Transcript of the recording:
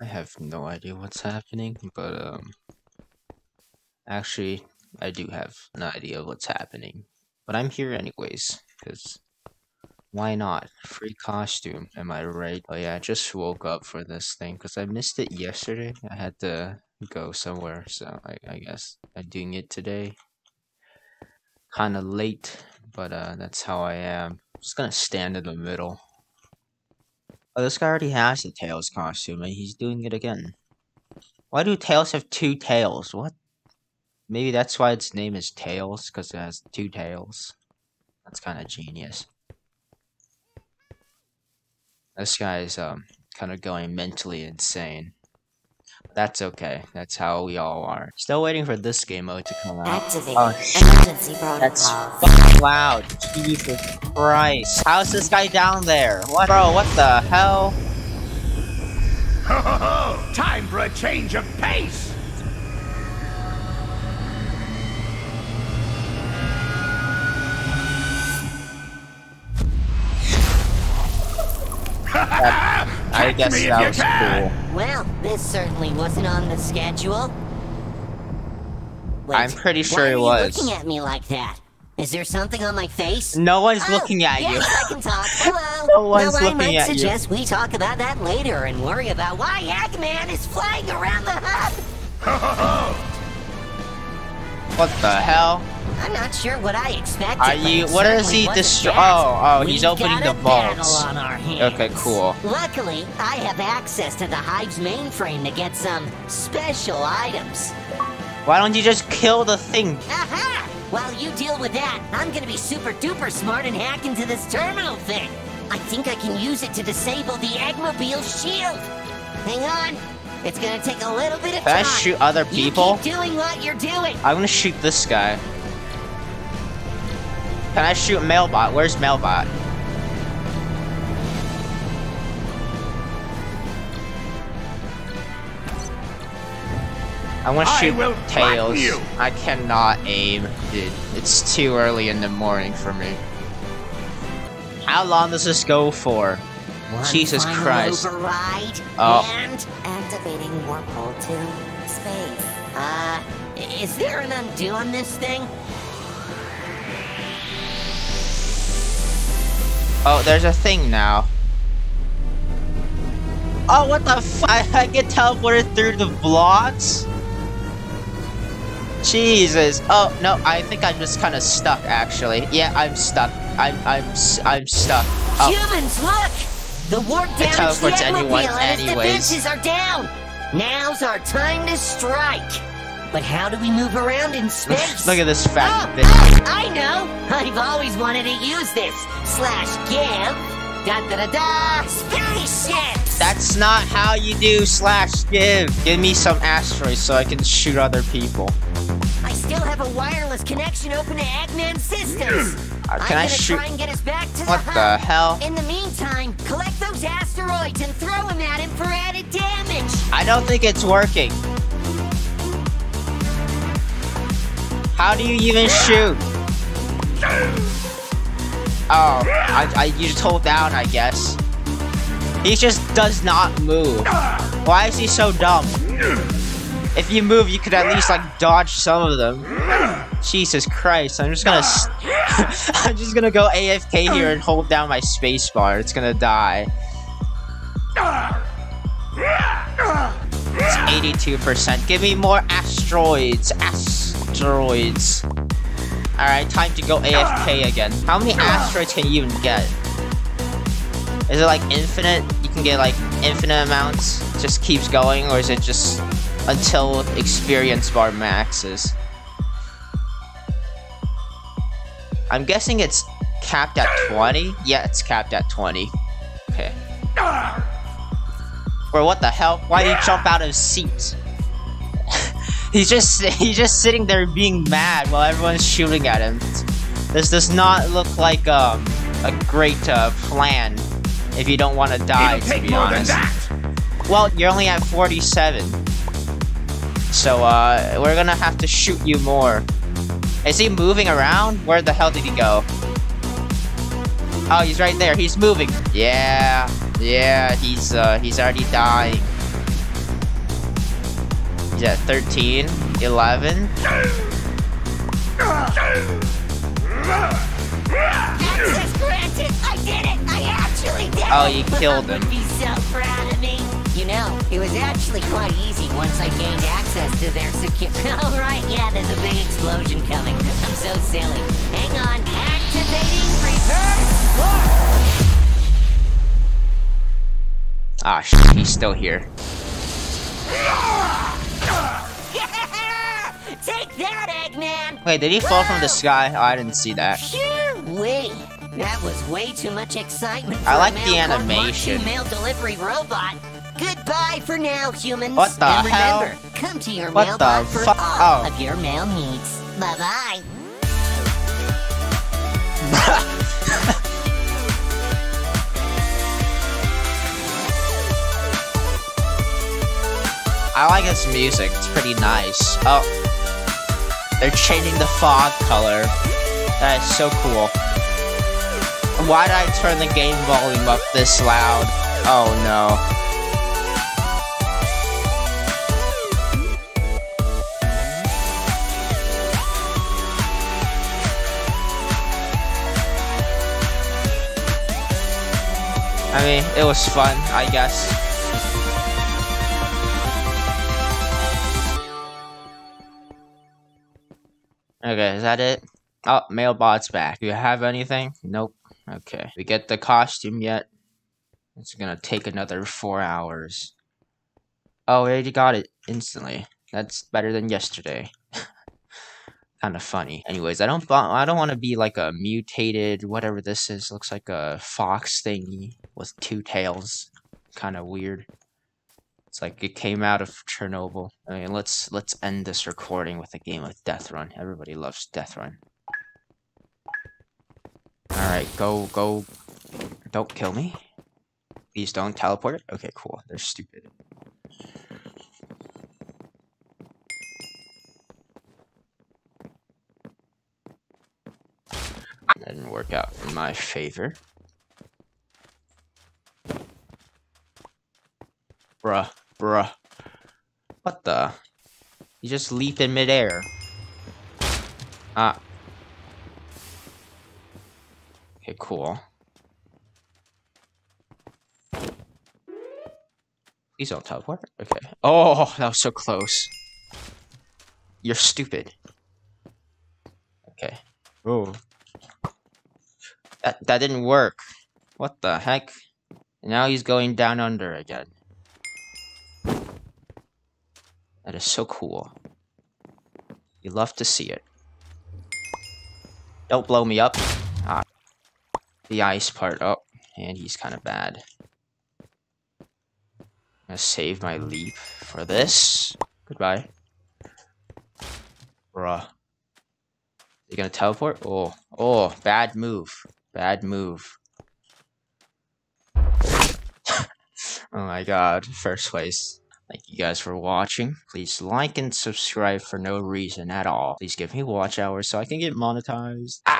I have no idea what's happening, but um, actually, I do have an idea of what's happening. But I'm here anyways, because why not? Free costume, am I right? Oh yeah, I just woke up for this thing, because I missed it yesterday. I had to go somewhere, so I, I guess I'm doing it today. Kinda late, but uh, that's how I am. just gonna stand in the middle. Oh, this guy already has the Tails costume, and he's doing it again. Why do Tails have two tails? What? Maybe that's why its name is Tails, because it has two tails. That's kind of genius. This guy is um, kind of going mentally insane. That's okay. That's how we all are. Still waiting for this game mode to come out. Activate Oh, emergency That's protocols. fucking loud. Jesus Christ. How's this guy down there? What? Bro, what the hell? Ho ho ho! Time for a change of pace! I guess that was can. cool. Well, this certainly wasn't on the schedule. Wait, I'm pretty sure why it are you was. looking at me like that? Is there something on my face? No one's Oh, looking at yes, you. I can talk. Hello. No one's now, I looking might at you. suggest we talk about that later and worry about why Eggman is flying around the hub. What the hell? I'm not sure what I expected. Are you- what is he wasn't destro- that. oh, oh, he's opening the vaults. on our hands. Okay, cool. Luckily, I have access to the Hive's mainframe to get some special items. Why don't you just kill the thing? Aha! While you deal with that, I'm gonna be super duper smart and hack into this terminal thing. I think I can use it to disable the Eggmobile shield. Hang on. It's gonna take a little bit of Can I shoot other You people? keep doing what you're doing. I'm gonna shoot this guy. Can I shoot Mailbot? Where's Mailbot? I want to shoot will Tails. I cannot aim, dude. It's too early in the morning for me. How long does this go for? One Jesus Christ. Override Oh. and activating warp to space. Uh, is there an undo on this thing? Oh, there's a thing now. Oh, what the f- I, I get teleported through the blocks? Jesus. Oh, no, I think I'm just kind of stuck, actually. Yeah, I'm stuck. I'm, I'm, I'm stuck. Oh, Humans, look! The warp damage the teleports anyone and its anyways. defenses are down! Now's our time to strike! But how do we move around in space? look at this Oh, fat bitch. oh, I know! I've always wanted to use this! Slash give... Da da da da! Spaceships! That's not how you do slash give. Give me some asteroids so I can shoot other people. I still have a wireless connection open to Eggman's systems. Uh, I'm can I gonna shoot? try and get us back to What the the hell? In the meantime, collect those asteroids and throw them at him for added damage. I don't think it's working. How do you even shoot? Oh, I, I you just hold down, I guess. He just does not move. Why is he so dumb? If you move, you could at least like dodge some of them. Jesus Christ! I'm just gonna, I'm just gonna go AFK here and hold down my spacebar. It's gonna die. It's 82%. Give me more asteroids. Asteroids. Alright, time to go AFK again. How many asteroids can you even get? Is it like infinite? You can get like infinite amounts? Just keeps going? Or is it just until experience bar maxes? I'm guessing it's capped at 20? Yeah, it's capped at 20. Okay. Bro, what the hell? Why did you jump out of his seat? He's just he's just sitting there being mad while everyone's shooting at him. This does not look like um, a great uh, plan if you don't want to die, It'll to be honest. Well, you're only at 47. So, uh, we're gonna have to shoot you more. Is he moving around? Where the hell did he go? Oh, he's right there. He's moving. Yeah, yeah, he's, uh, he's already dying. Actually did it! Oh, you killed him. would be so proud of me. You know, it was actually quite easy once I gained access to their secure. Oh right, yeah, there's a big explosion coming. I'm so silly. Hang on, activating reverse. Ah, shit, he's still here. Wait, did he fall from the sky? Oh, I didn't see that. Wait. That was way too much excitement. I like the animation. Mail delivery robot. Goodbye for now, humans. What the and hell? remember, come to your What mailbot the for all oh. of your mail needs. Bye bye. I like this music. It's pretty nice. Oh, they're changing the fog color. That is so cool. Why did I turn the game volume up this loud? Oh no. I mean, it was fun, I guess. Okay, is that it? Oh, mailbot's back. Do you have anything? Nope. Okay. We get the costume yet? It's gonna take another four hours. Oh, we already got it instantly. That's better than yesterday. kind of funny. Anyways, I don't. I don't want to be like a mutated whatever this is. Looks like a fox thingy with two tails. Kind of weird. It's like it came out of Chernobyl. I mean, let's let's end this recording with a game of Death Run. Everybody loves Death Run. All right, go go. Don't kill me. Please don't teleport. Okay, cool. They're stupid. That didn't work out in my favor. Bruh, bruh. What the? You just leap in midair. Ah. Okay, cool. Please don't teleport. Okay. Oh, that was so close. You're stupid. Okay. Oh. That that didn't work. What the heck? Now he's going down under again. That is so cool. You love to see it. Don't blow me up. Ah. The ice part. Oh, and he's kind of bad. I'm gonna save my leap for this. Goodbye. Bruh. You gonna teleport? Oh, oh, bad move. Bad move. oh my god, first place. Thank you guys for watching. Please like and subscribe for no reason at all. Please give me watch hours so I can get monetized. Ah!